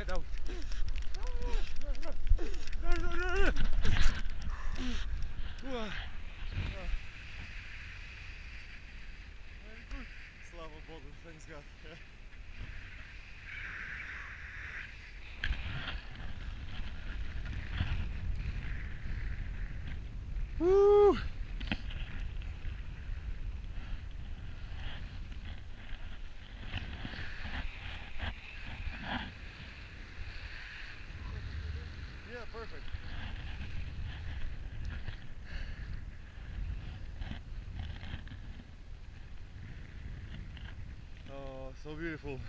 Слава Богу, что не сгад. Woo! Perfect. Oh, so beautiful.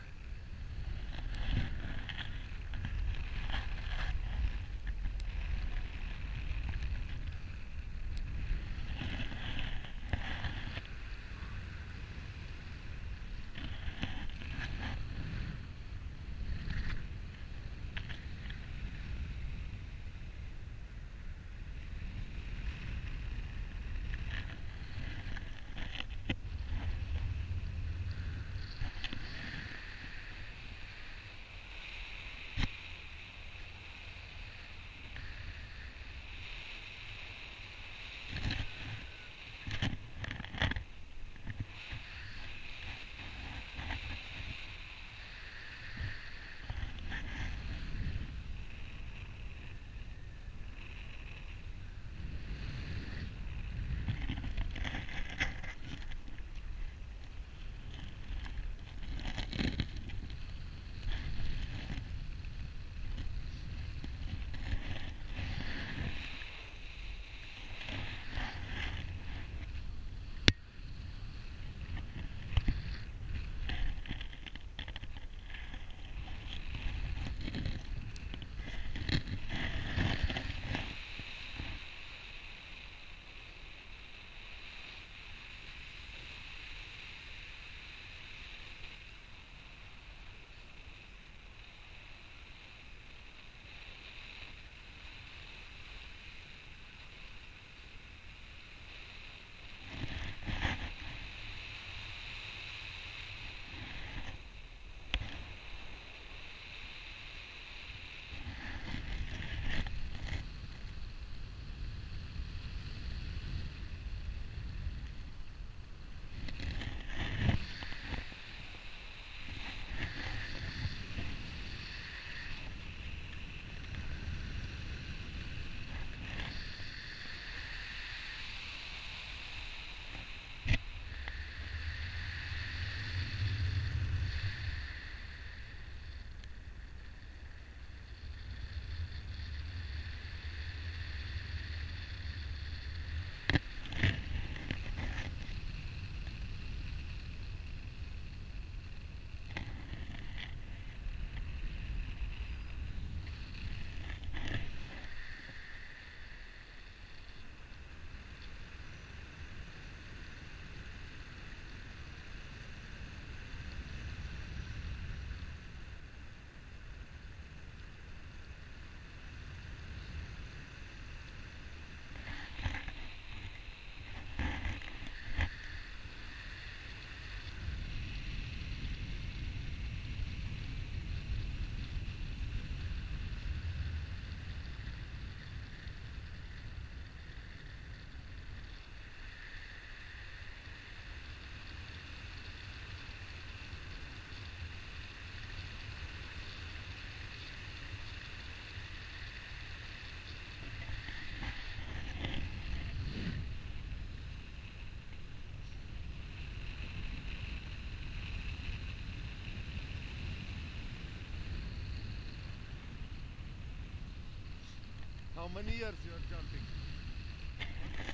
How many years you are jumping?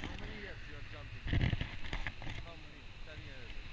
How many years you are jumping? How many? 10 years.